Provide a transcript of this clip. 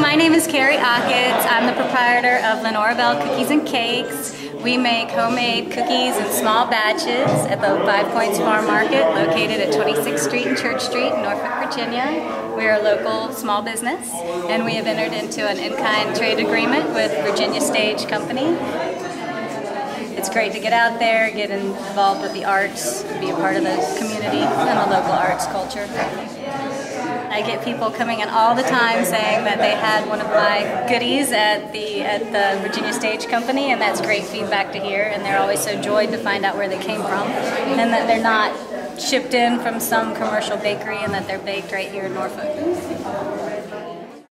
my name is Carrie Ockett. I'm the proprietor of Lenora Belle Cookies and Cakes. We make homemade cookies in small batches at the Five Points Farm Market located at 26th Street and Church Street in Norfolk, Virginia. We are a local small business and we have entered into an in-kind trade agreement with Virginia Stage Company. It's great to get out there, get involved with the arts, be a part of the community and the local arts culture. I get people coming in all the time saying that they had one of my goodies at the at the Virginia Stage Company, and that's great feedback to hear. And they're always so joyed to find out where they came from, and that they're not shipped in from some commercial bakery, and that they're baked right here in Norfolk.